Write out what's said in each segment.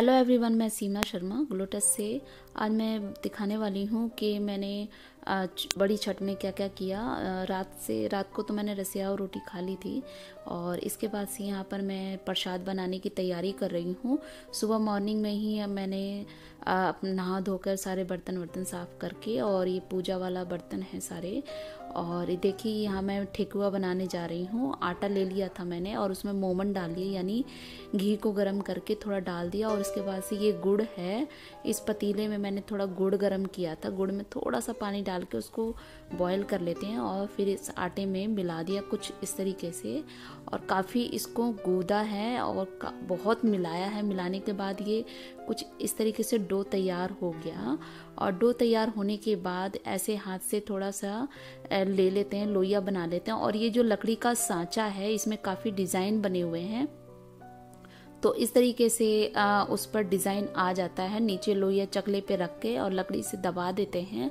Hello everyone मैं सीमा शर्मा ग्लोटस से। आज मैं दिखाने वाली हूँ कि मैंने बड़ी छठ में क्या क्या। किया रात से, रात को तो मैंने रसिया और रोटी खा ली थी और इसके बाद से यहाँ पर मैं प्रसाद बनाने की तैयारी कर रही हूँ। सुबह मॉर्निंग में ही मैंने नहा धोकर सारे बर्तन वर्तन साफ़ करके और ये पूजा वाला बर्तन है सारे और देखिए, यहाँ मैं ठेकुआ बनाने जा रही हूँ। आटा ले लिया था मैंने और उसमें मोमन डाल लिया यानी घी को गर्म करके थोड़ा डाल दिया और उसके बाद से ये गुड़ है। इस पतीले में मैंने थोड़ा गुड़ गर्म किया था। गुड़ में थोड़ा सा पानी डाल के उसको बॉयल कर लेते हैं और फिर इस आटे में मिला दिया कुछ इस तरीके से। और काफ़ी इसको गूदा है और बहुत मिलाया है। मिलाने के बाद ये कुछ इस तरीके से डो तैयार हो गया और डो तैयार होने के बाद ऐसे हाथ से थोड़ा सा ले लेते हैं लोइया बना लेते हैं और ये जो लकड़ी का सांचा है इसमें काफ़ी डिज़ाइन बने हुए हैं। तो इस तरीके से आ, उस पर डिज़ाइन आ जाता है। नीचे लोहिया चकले पे रख के और लकड़ी से दबा देते हैं।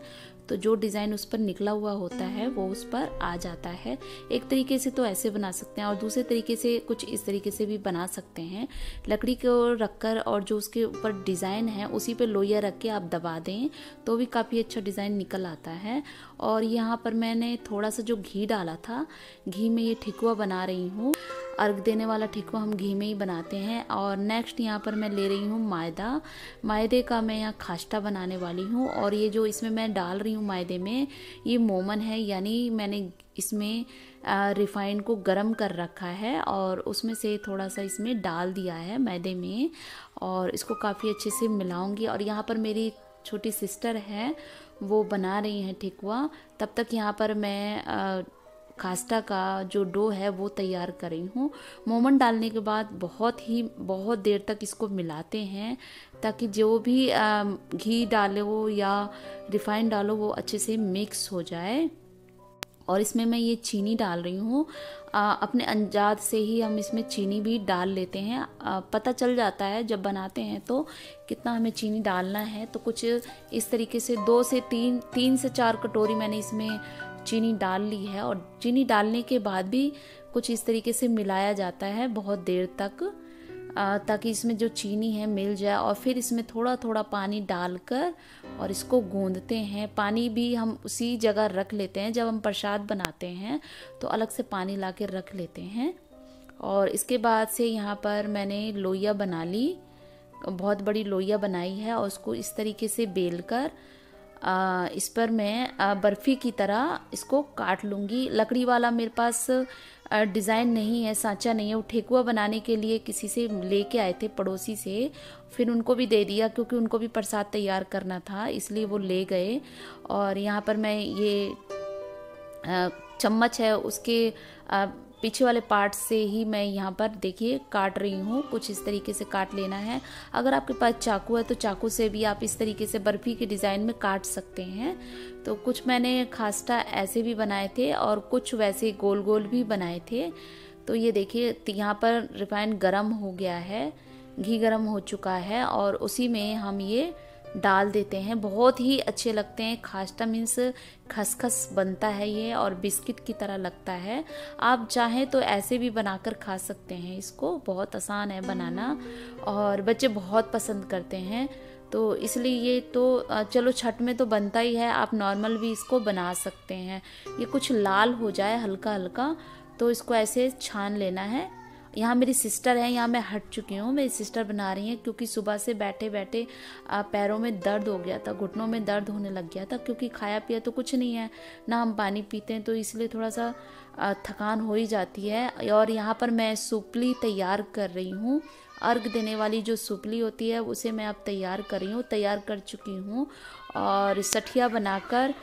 तो जो डिज़ाइन उस पर निकला हुआ होता है, वो उस पर आ जाता है। एक तरीके से तो ऐसे बना सकते हैं और दूसरे तरीके से कुछ इस तरीके से भी बना सकते हैं। लकड़ी को रखकर और जो उसके ऊपर डिज़ाइन है, उसी पर लोहिया रख के आप दबा दें तो भी काफ़ी अच्छा डिज़ाइन निकल आता है। और यहाँ पर मैंने थोड़ा सा जो घी डाला था, घी में ये ठिकुआ बना रही हूँ। अर्घ देने वाला ठिकुआ हम घी में ही बनाते हैं। और नेक्स्ट यहाँ पर मैं ले रही हूँ मायदा। मायदे का मैं यहाँ खास्टा बनाने वाली हूँ और ये जो इसमें मैं डाल रही हूँ मायदे में ये मोमन है, यानी मैंने इसमें रिफाइंड को गरम कर रखा है और उसमें से थोड़ा सा इसमें डाल दिया है मैदे में और इसको काफ़ी अच्छे से मिलाऊँगी। और यहाँ पर मेरी छोटी सिस्टर है, वो बना रही हैं ठिकुआ तब तक यहाँ पर मैं खास्टा का जो डो है वो तैयार कर रही हूँ। मोमन डालने के बाद बहुत ही बहुत देर तक इसको मिलाते हैं ताकि जो भी घी डालो या रिफाइंड डालो वो अच्छे से मिक्स हो जाए। और इसमें मैं ये चीनी डाल रही हूँ। अपने अंजाद से ही हम इसमें चीनी भी डाल लेते हैं। आ, पता चल जाता है जब बनाते हैं तो कितना हमें चीनी डालना है। तो कुछ इस तरीके से दो से तीन तीन से चार कटोरी मैंने इसमें चीनी डाल ली है और चीनी डालने के बाद भी कुछ इस तरीके से मिलाया जाता है बहुत देर तक ताकि इसमें जो चीनी है मिल जाए और फिर इसमें थोड़ा थोड़ा पानी डालकर और इसको गूंदते हैं। पानी भी हम उसी जगह रख लेते हैं जब हम प्रसाद बनाते हैं तो अलग से पानी ला रख लेते हैं। और इसके बाद से यहाँ पर मैंने लोइया बना ली, बहुत बड़ी लोइया बनाई है और उसको इस तरीके से बेल कर आ, इस पर मैं बर्फ़ी की तरह इसको काट लूँगी। लकड़ी वाला मेरे पास डिज़ाइन नहीं है सांचा नहीं है। वो ठेकुआ बनाने के लिए किसी से लेके आए थे पड़ोसी से। फिर उनको भी दे दिया क्योंकि उनको भी प्रसाद तैयार करना था इसलिए वो ले गए। और यहाँ पर मैं ये चम्मच है, उसके पीछे वाले पार्ट से ही मैं यहाँ पर देखिए काट रही हूँ, कुछ इस तरीके से काट लेना है। अगर आपके पास चाकू है तो चाकू से भी आप इस तरीके से बर्फ़ी के डिज़ाइन में काट सकते हैं। तो कुछ मैंने खास्टा ऐसे भी बनाए थे और कुछ वैसे गोल गोल भी बनाए थे। तो ये देखिए, यहाँ पर रिफाइंड गर्म हो गया है, घी गर्म हो चुका है और उसी में हम ये डाल देते हैं। बहुत ही अच्छे लगते हैं। खास्टा मीन्स खसखस बनता है ये और बिस्किट की तरह लगता है। आप चाहें तो ऐसे भी बनाकर खा सकते हैं इसको। बहुत आसान है बनाना और बच्चे बहुत पसंद करते हैं। तो इसलिए ये तो चलो छठ में तो बनता ही है। आप नॉर्मल भी इसको बना सकते हैं। ये कुछ लाल हो जाए हल्का हल्का तो इसको ऐसे छान लेना है। यहाँ मेरी सिस्टर है, यहाँ मैं हट चुकी हूँ, मेरी सिस्टर बना रही हैं, क्योंकि सुबह से बैठे बैठे पैरों में दर्द हो गया था, घुटनों में दर्द होने लग गया था, क्योंकि खाया पिया तो कुछ नहीं है, ना हम पानी पीते हैं तो इसलिए थोड़ा सा थकान हो ही जाती है। और यहाँ पर मैं सुपली तैयार कर रही हूँ, अर्घ देने वाली जो सुपली होती है, उसे मैं अब तैयार कर रही हूँ, तैयार कर चुकी हूँ, और सठिया बनाकर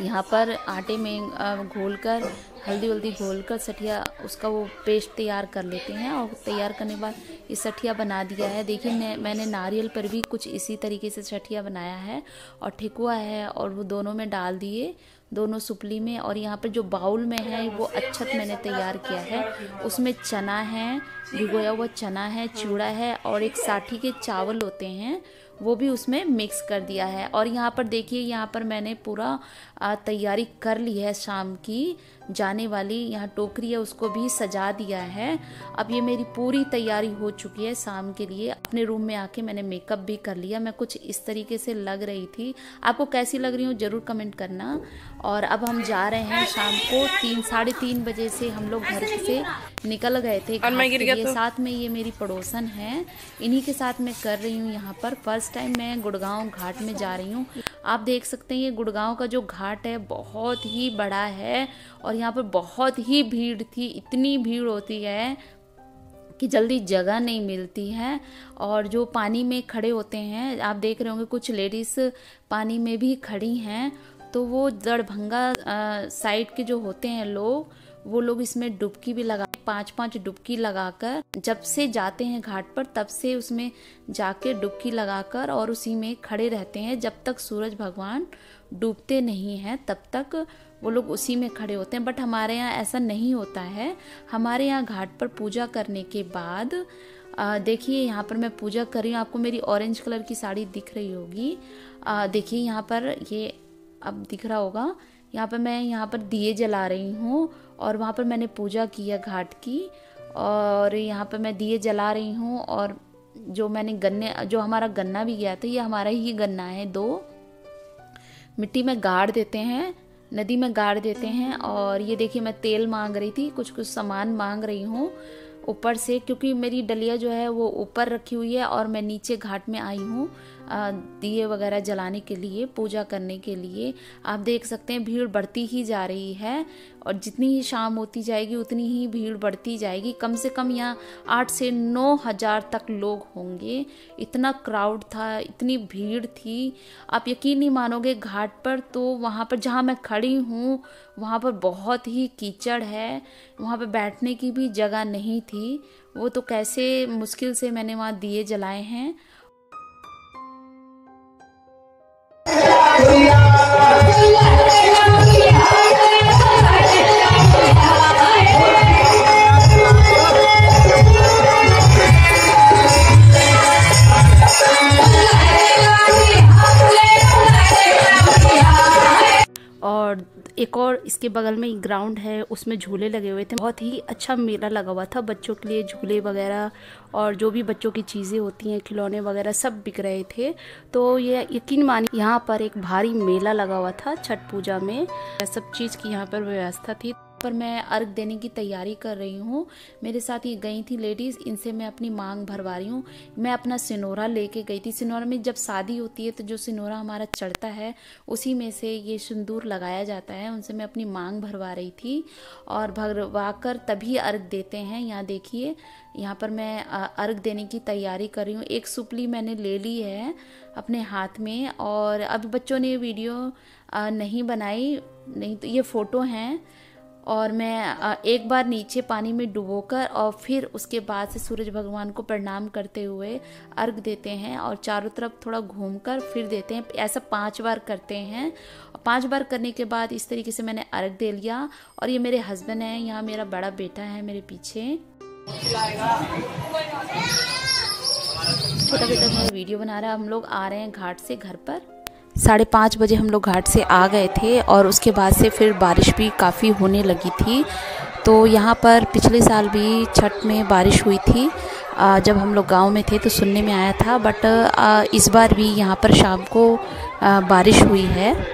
यहाँ पर आटे में घोल कर हल्दी वल्दी घोल कर सठिया, उसका वो पेस्ट तैयार कर लेते हैं और तैयार करने के बाद ये सठिया बना दिया है। देखिए, मैं, मैंने नारियल पर भी कुछ इसी तरीके से सठिया बनाया है और ठेकुआ है और वो दोनों में डाल दिए, दोनों सुपली में और यहाँ पर जो बाउल में है वो अच्छत मैंने तैयार किया है। उसमें चना है, भिगोया हुआ चना है, चूड़ा है और एक साठी के चावल होते हैं। वो भी उसमें मिक्स कर दिया है। और यहाँ पर देखिए, यहाँ पर मैंने पूरा तैयारी कर ली है शाम की। जाने वाली यहाँ टोकरी है, उसको भी सजा दिया है। अब ये मेरी पूरी तैयारी हो चुकी है शाम के लिए। अपने रूम में आके मैंने मेकअप भी कर लिया। मैं कुछ इस तरीके से लग रही थी। आपको कैसी लग रही हूँ, ज़रूर कमेंट करना। और अब हम जा रहे हैं शाम को तीन साढ़े तीन बजे से हम लोग घर से निकल गए थे तो? साथ में ये मेरी पड़ोसन है। इन्हीं के साथ मैं कर रही हूँ यहाँ पर। फ़र्स्ट टाइम मैं गुड़गांव घाट में जा रही हूँ। आप देख सकते हैं ये गुड़गांव का जो घाट है बहुत ही बड़ा है और यहाँ पर बहुत ही भीड़ थी। इतनी भीड़ होती है कि जल्दी जगह नहीं मिलती है और जो पानी में खड़े होते हैं आप देख रहे होंगे कुछ लेडीज़ पानी में भी खड़ी हैं तो वो दड़भंगा साइड के जो होते हैं लोग, वो लोग इसमें डुबकी भी लगा पाँच पाँच डुबकी लगाकर जब से जाते हैं घाट पर, तब से उसमें जाके डुबकी लगाकर और उसी में खड़े रहते हैं। जब तक सूरज भगवान डूबते नहीं हैं, तब तक वो लोग उसी में खड़े होते हैं। बट हमारे यहाँ ऐसा नहीं होता है। हमारे यहाँ घाट पर पूजा करने के बाद देखिए यहाँ पर मैं पूजा कर रही हूँ। आपको मेरी ऑरेंज कलर की साड़ी दिख रही होगी। देखिए यहाँ पर ये अब दिख रहा होगा। यहाँ पर मैं यहाँ पर दिए जला रही हूँ और वहाँ पर मैंने पूजा की है घाट की और यहाँ पर मैं दिए जला रही हूँ और जो मैंने गन्ने, जो हमारा गन्ना भी गया था, ये हमारा ही गन्ना है। दो, मिट्टी में गाड़ देते हैं, नदी में गाड़ देते हैं और ये देखिए मैं तेल मांग रही थी कुछ कुछ सामान मांग रही हूँ ऊपर से, क्योंकि मेरी डलिया जो है वो ऊपर रखी हुई है और मैं नीचे घाट में आई हूँ। दिए वगैरह जलाने के लिए, पूजा करने के लिए। आप देख सकते हैं, भीड़ बढ़ती ही जा रही है और जितनी ही शाम होती जाएगी, उतनी ही भीड़ बढ़ती जाएगी। कम से कम यहाँ आठ से नौ हज़ार तक लोग होंगे। इतना क्राउड था, इतनी भीड़ थी। आप यकीन नहीं मानोगे, घाट पर तो वहाँ पर जहाँ मैं खड़ी हूँ, वहाँ पर बहुत ही कीचड़ है। वहाँ पर बैठने की भी जगह नहीं थी। वो तो कैसे मुश्किल से मैंने वहाँ दिए जलाए हैं। और एक और इसके बगल में ग्राउंड है, उसमें झूले लगे हुए थे। बहुत ही अच्छा मेला लगा हुआ था बच्चों के लिए, झूले वगैरह और जो भी बच्चों की चीज़ें होती हैं, खिलौने वगैरह सब बिक रहे थे। तो ये यकीन मानिए, यहाँ पर एक भारी मेला लगा हुआ था छठ पूजा में। सब चीज़ की यहाँ पर व्यवस्था थी। पर मैं अर्घ देने की तैयारी कर रही हूँ। मेरे साथ ये गई थी लेडीज़, इनसे मैं अपनी मांग भरवा रही हूँ। मैं अपना सिनोरा लेके गई थी। सिनोरा में जब शादी होती है तो जो सिनोरा हमारा चढ़ता है, उसी में से ये सिंदूर लगाया जाता है। उनसे मैं अपनी मांग भरवा रही थी और भरवा कर तभी अर्घ देते हैं। यहाँ देखिए, यहाँ पर मैं अर्घ देने की तैयारी कर रही हूँ। एक सुपली मैंने ले ली है अपने हाथ में और अब बच्चों ने वीडियो नहीं बनाई। नहीं तो ये फ़ोटो हैं। और मैं एक बार नीचे पानी में डुबोकर और फिर उसके बाद से सूरज भगवान को प्रणाम करते हुए अर्घ देते हैं और चारों तरफ़ थोड़ा घूमकर फिर देते हैं। ऐसा पाँच बार करते हैं। पाँच बार करने के बाद इस तरीके से मैंने अर्घ दे लिया और ये मेरे हस्बैंड हैं, यहाँ मेरा बड़ा बेटा है मेरे पीछे। छोटा बेटा वीडियो बना रहा है। हम लोग आ रहे हैं घाट से घर पर। साढ़े पाँच बजे हम लोग घाट से आ गए थे और उसके बाद से फिर बारिश भी काफ़ी होने लगी थी। तो यहाँ पर पिछले साल भी छठ में बारिश हुई थी जब हम लोग गाँव में थे तो सुनने में आया था, बट इस बार भी यहाँ पर शाम को बारिश हुई है।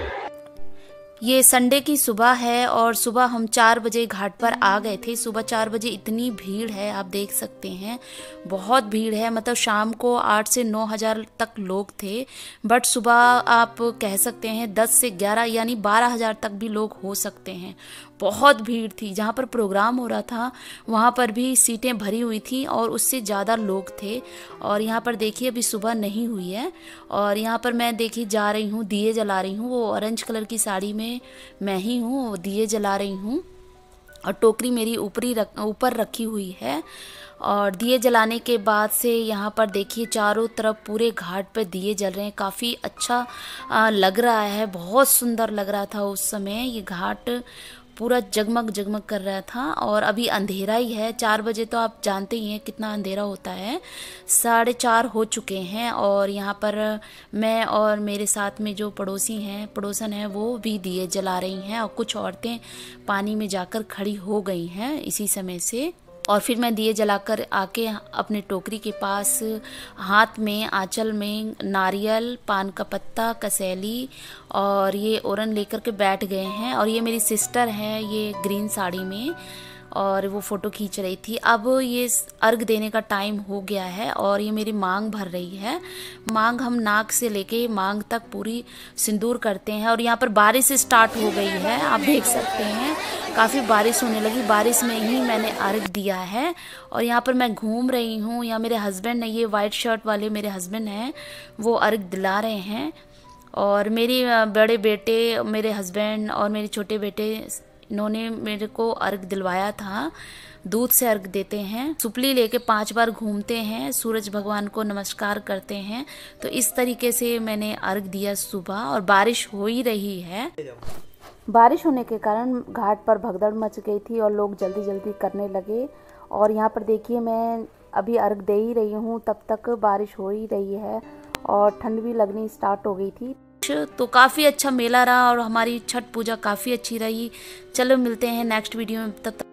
ये संडे की सुबह है और सुबह हम चार बजे घाट पर आ गए थे। सुबह चार बजे इतनी भीड़ है, आप देख सकते हैं। बहुत भीड़ है मतलब शाम को आठ से नौ हज़ार तक लोग थे। बट सुबह आप कह सकते हैं दस से ग्यारह, यानी बारह हज़ार तक भी लोग हो सकते हैं। बहुत भीड़ थी। जहाँ पर प्रोग्राम हो रहा था, वहाँ पर भी सीटें भरी हुई थी और उससे ज़्यादा लोग थे। और यहाँ पर देखिए, अभी सुबह नहीं हुई है। और यहाँ पर मैं देखिए, जा रही हूँ, दिए जला रही हूँ। वो ऑरेंज कलर की साड़ी में मैं ही हूँ दिए जला रही हूँ। और टोकरी मेरी ऊपरी रख, ऊपर रखी हुई है। और दिए जलाने के बाद से यहाँ पर देखिए, चारों तरफ़ पूरे घाट पर दिए जल रहे हैं। काफ़ी अच्छा लग रहा है, बहुत सुंदर लग रहा था उस समय ये घाट। पूरा जगमग जगमग कर रहा था और अभी अंधेरा ही है। चार बजे तो आप जानते ही हैं कितना अंधेरा होता है। साढ़े चार हो चुके हैं और यहाँ पर मैं और मेरे साथ में जो पड़ोसी हैं, पड़ोसन हैं, वो भी दिए जला रही हैं और कुछ औरतें पानी में जाकर खड़ी हो गई हैं इसी समय से। और फिर मैं दिए जलाकर आके अपने टोकरी के पास, हाथ में, आंचल में नारियल, पान का पत्ता, कसैली और ये ओरन लेकर के बैठ गए हैं। और ये मेरी सिस्टर है, ये ग्रीन साड़ी में। और वो फ़ोटो खींच रही थी। अब ये अर्घ देने का टाइम हो गया है और ये मेरी मांग भर रही है। मांग हम नाक से लेके मांग तक पूरी सिंदूर करते हैं और यहाँ पर बारिश स्टार्ट हो गई है। आप देख सकते हैं, काफ़ी बारिश होने लगी। बारिश में ही मैंने अर्घ दिया है और यहाँ पर मैं घूम रही हूँ। यहाँ मेरे हस्बैंड ने, ये वाइट शर्ट वाले मेरे हस्बैंड हैं, वो अर्घ दिला रहे हैं। और मेरी बड़े बेटे, मेरे हस्बैंड और मेरे छोटे बेटे इन्होंने मेरे को अर्घ दिलवाया था, दूध से अर्घ देते हैं, सुपली लेके पाँच बार घूमते हैं, सूरज भगवान को नमस्कार करते हैं तो इस तरीके से मैंने अर्घ दिया सुबह और बारिश हो ही रही है। बारिश होने के कारण घाट पर भगदड़ मच गई थी और लोग जल्दी जल्दी करने लगे। और यहाँ पर देखिए, मैं अभी अर्घ दे ही रही हूँ, तब तक बारिश हो ही रही है और ठंड भी लगनी स्टार्ट हो गई थी। तो काफ़ी अच्छा मेला रहा और हमारी छठ पूजा काफ़ी अच्छी रही। चलो मिलते हैं नेक्स्ट वीडियो में, तब तक